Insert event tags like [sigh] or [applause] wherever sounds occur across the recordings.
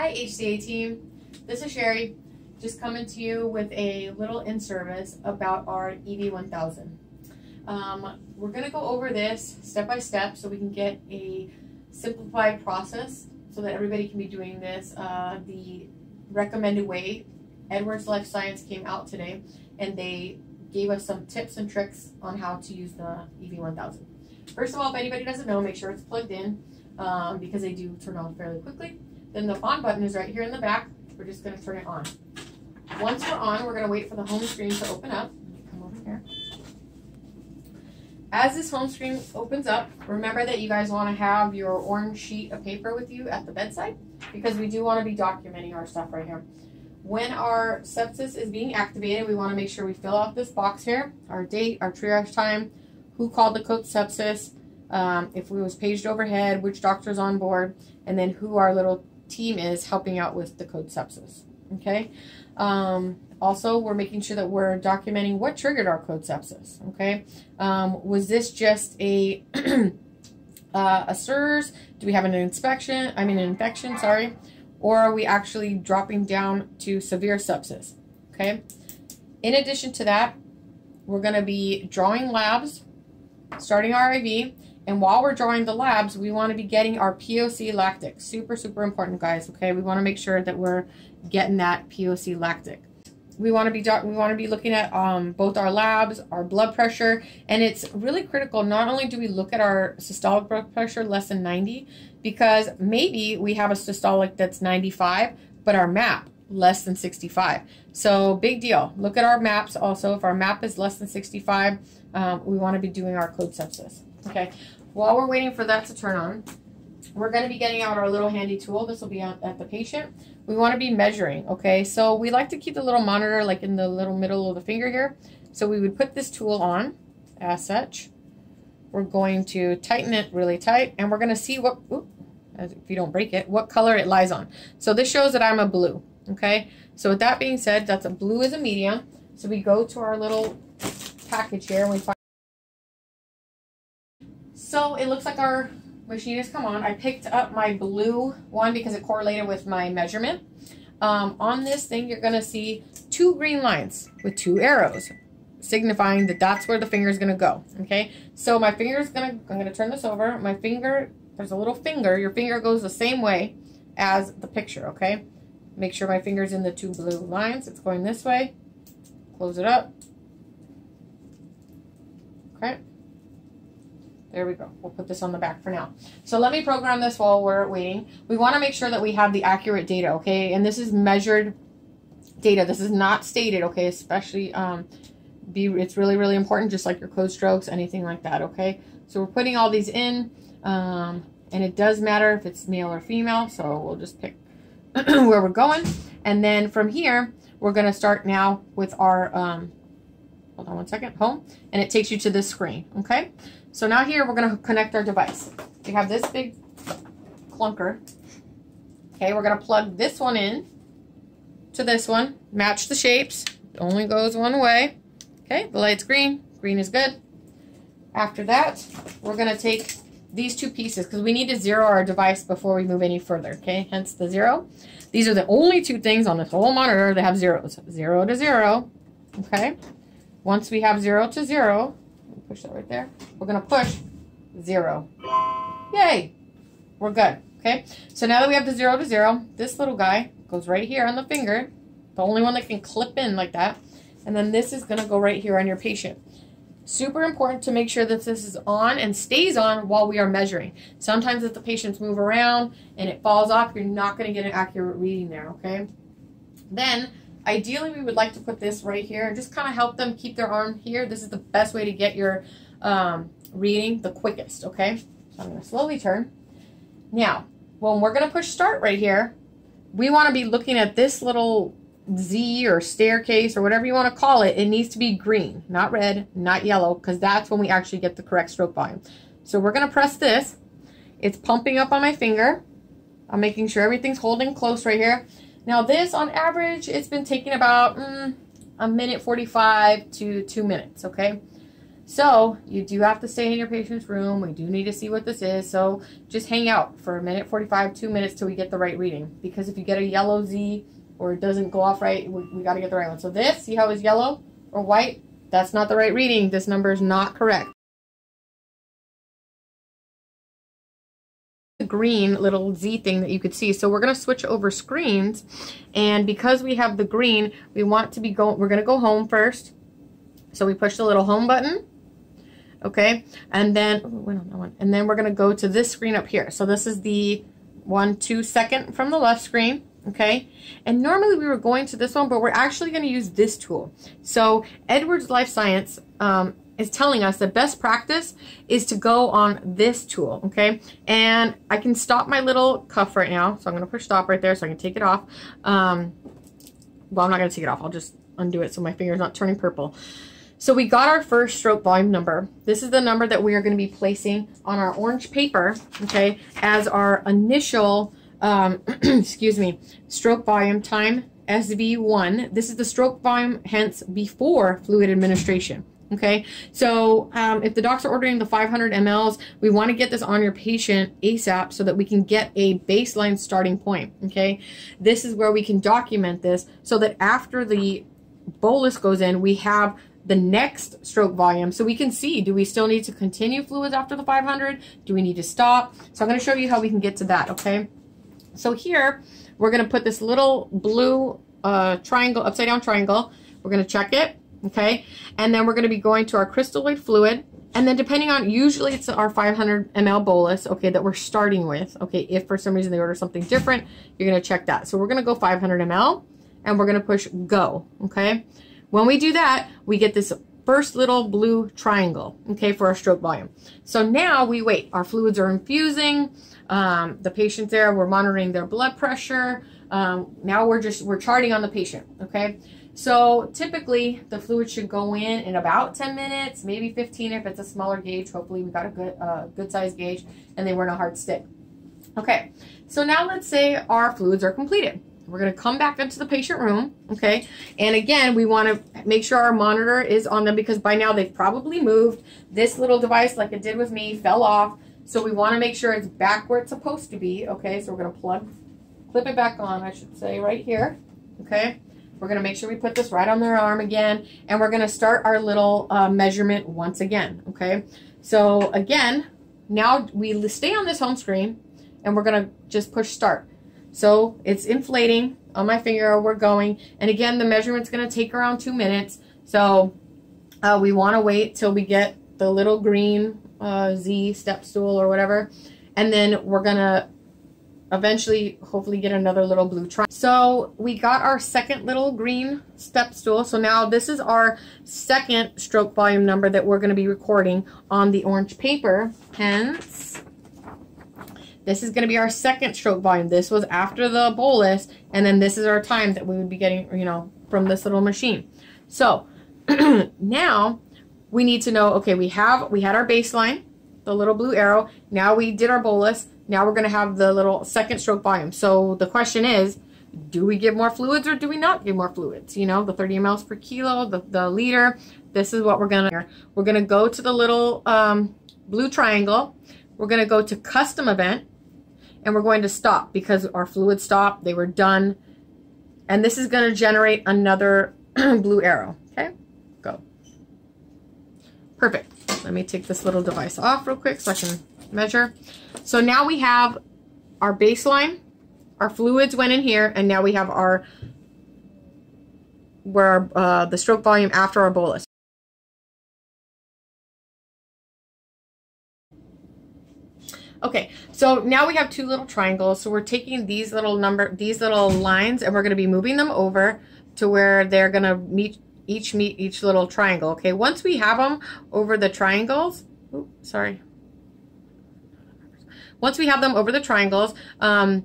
Hi, HCA team. This is Sherry, just coming to you with a little in service about our EV1000. Um, we're going to go over this step by step so we can get a simplified process so that everybody can be doing this uh, the recommended way. Edwards Life Science came out today and they gave us some tips and tricks on how to use the EV1000. First of all, if anybody doesn't know, make sure it's plugged in um, because they do turn on fairly quickly. Then the on button is right here in the back. We're just going to turn it on. Once we're on, we're going to wait for the home screen to open up. Come over here. As this home screen opens up, remember that you guys want to have your orange sheet of paper with you at the bedside because we do want to be documenting our stuff right here. When our sepsis is being activated, we want to make sure we fill out this box here, our date, our triage time, who called the code sepsis, um, if we was paged overhead, which doctor's on board, and then who our little team is helping out with the code sepsis. Okay. Um, also, we're making sure that we're documenting what triggered our code sepsis. Okay. Um, was this just a [clears throat] uh, a SIRS? Do we have an inspection? I mean, an infection. Sorry. Or are we actually dropping down to severe sepsis? Okay. In addition to that, we're going to be drawing labs, starting our IV, and while we're drawing the labs, we want to be getting our POC lactic. Super, super important, guys. Okay, we want to make sure that we're getting that POC lactic. We want to be we want to be looking at um, both our labs, our blood pressure, and it's really critical. Not only do we look at our systolic blood pressure less than 90, because maybe we have a systolic that's 95, but our MAP less than 65. So big deal. Look at our MAPs also. If our MAP is less than 65, um, we want to be doing our code sepsis. Okay, while we're waiting for that to turn on, we're going to be getting out our little handy tool. This will be at the patient. We want to be measuring, okay? So we like to keep the little monitor like in the little middle of the finger here. So we would put this tool on as such. We're going to tighten it really tight and we're going to see what, oops, if you don't break it, what color it lies on. So this shows that I'm a blue, okay? So with that being said, that's a blue is a medium. So we go to our little package here and we find so it looks like our machine has come on. I picked up my blue one because it correlated with my measurement. Um, on this thing, you're going to see two green lines with two arrows signifying that that's where the finger is going to go. Okay, so my finger is going to, I'm going to turn this over. My finger, there's a little finger. Your finger goes the same way as the picture, okay? Make sure my finger's in the two blue lines. It's going this way. Close it up. Okay. There we go. We'll put this on the back for now. So let me program this while we're waiting. We want to make sure that we have the accurate data, okay? And this is measured data. This is not stated, okay? Especially, um, be it's really, really important, just like your code strokes, anything like that, okay? So we're putting all these in, um, and it does matter if it's male or female, so we'll just pick [clears throat] where we're going. And then from here, we're going to start now with our, um, hold on one second, home, and it takes you to this screen, okay? So now here we're going to connect our device. We have this big clunker. Okay, we're going to plug this one in to this one. Match the shapes. It only goes one way. Okay, the light's green. Green is good. After that, we're going to take these two pieces because we need to zero our device before we move any further. Okay, hence the zero. These are the only two things on this whole monitor that have zeros. Zero to zero. Okay. Once we have zero to zero, push that right there. We're going to push zero. Yay! We're good. Okay, so now that we have the zero to zero, this little guy goes right here on the finger, the only one that can clip in like that. And then this is going to go right here on your patient. Super important to make sure that this is on and stays on while we are measuring. Sometimes if the patients move around and it falls off, you're not going to get an accurate reading there, okay? Then Ideally, we would like to put this right here and just kind of help them keep their arm here. This is the best way to get your um, reading the quickest, okay? So I'm going to slowly turn. Now, when we're going to push start right here, we want to be looking at this little Z or staircase or whatever you want to call it. It needs to be green, not red, not yellow, because that's when we actually get the correct stroke volume. So we're going to press this. It's pumping up on my finger. I'm making sure everything's holding close right here. Now this, on average, it's been taking about mm, a minute 45 to two minutes, okay? So you do have to stay in your patient's room. We do need to see what this is. So just hang out for a minute 45, two minutes till we get the right reading. Because if you get a yellow Z or it doesn't go off right, we, we got to get the right one. So this, see how it's yellow or white? That's not the right reading. This number is not correct. Green little Z thing that you could see. So we're going to switch over screens. And because we have the green, we want to be going, we're going to go home first. So we push the little home button. Okay. And then, oh, one. And then we're going to go to this screen up here. So this is the one, two second from the left screen. Okay. And normally we were going to this one, but we're actually going to use this tool. So Edwards Life Science, um, is telling us that best practice is to go on this tool, okay? And I can stop my little cuff right now, so I'm to push stop right there so I can take it off. Um, well, I'm not to take it off. I'll just undo it so my finger's not turning purple. So we got our first stroke volume number. This is the number that we are going to be placing on our orange paper, okay, as our initial, um, [clears throat] excuse me, stroke volume time SV1. This is the stroke volume, hence before fluid administration. Okay, so um, if the docs are ordering the 500 mLs, we want to get this on your patient ASAP so that we can get a baseline starting point. Okay, this is where we can document this so that after the bolus goes in, we have the next stroke volume. So we can see do we still need to continue fluids after the 500 do we need to stop? So i'm going to show you how we can get to that okay? So here we're going to put this little blue uh, triangle upside down triangle. We're going to check it okay? And then we're going to be going to our crystalloid fluid. And then depending on, usually it's our 500 ml bolus, okay, that we're starting with, okay? If for some reason they order something different, you're going to check that. So we're going to go 500 ml and we're going to push go, okay? When we do that, we get this first little blue triangle, okay, for our stroke volume. So now we wait. Our fluids are infusing. Um, the patient's there. We're monitoring their blood pressure. Um, now we're just, we're charting on the patient, okay? So typically the fluid should go in in about 10 minutes, maybe 15 if it's a smaller gauge. Hopefully we got a good, uh, good size gauge and they weren't a hard stick. Okay, so now let's say our fluids are completed. We're going to come back into the patient room, okay? And again, we want to make sure our monitor is on them because by now they've probably moved. This little device, like it did with me, fell off. So we want to make sure it's back where it's supposed to be, okay? So we're going to plug, clip it back on, I should say, right here, okay? We're going to make sure we put this right on their arm again, and we're going to start our little uh, measurement once again, okay? So again, now we stay on this home screen, and we're going to just push start. So it's inflating on my finger, we're going, and again, the measurement's going to take around two minutes, so uh, we want to wait till we get the little green uh, Z step stool or whatever, and then we're going to eventually hopefully get another little blue triangle. So we got our second little green step stool. So now this is our second stroke volume number that we're going to be recording on the orange paper. Hence, this is going to be our second stroke volume. This was after the bolus, and then this is our time that we would be getting, you know, from this little machine. So [clears throat] now we need to know, okay, we have, we had our baseline, the little blue arrow. Now we did our bolus. Now we're going to have the little second stroke volume. So the question is, do we give more fluids or do we not give more fluids? You know, the 30 mLs per kilo, the, the liter. This is what we're going to, we're going to go to the little um, blue triangle. We're going to go to custom event and we're going to stop because our fluid stopped. They were done. And this is going to generate another [clears throat] blue arrow. Okay, go. Perfect. Let me take this little device off real quick so I can measure. So now we have our baseline, our fluids went in here, and now we have our, where uh, the stroke volume after our bolus. Okay, so now we have two little triangles. So we're taking these little number, these little lines, and we're going to be moving them over to where they're going to meet each meet each little triangle. Okay, once we have them over the triangles, oops, sorry, once we have them over the triangles, um,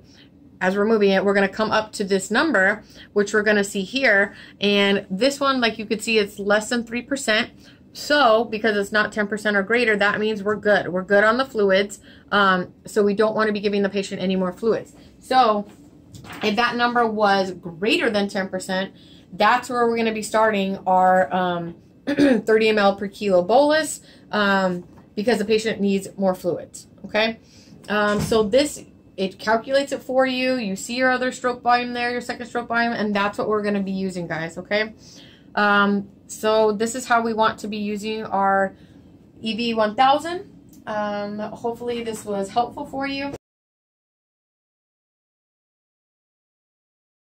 as we're moving it, we're going to come up to this number, which we're going to see here. And this one, like you could see, it's less than 3%. So, because it's not 10% or greater, that means we're good. We're good on the fluids. Um, so we don't want to be giving the patient any more fluids. So, if that number was greater than 10%, that's where we're going to be starting our um, [clears throat] 30 ml per kilo bolus um, because the patient needs more fluids. Okay, um, so this it calculates it for you. You see your other stroke volume there, your second stroke volume, and that's what we're going to be using, guys. Okay, um, so this is how we want to be using our EV 1000. Um, hopefully this was helpful for you.